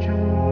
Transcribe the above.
you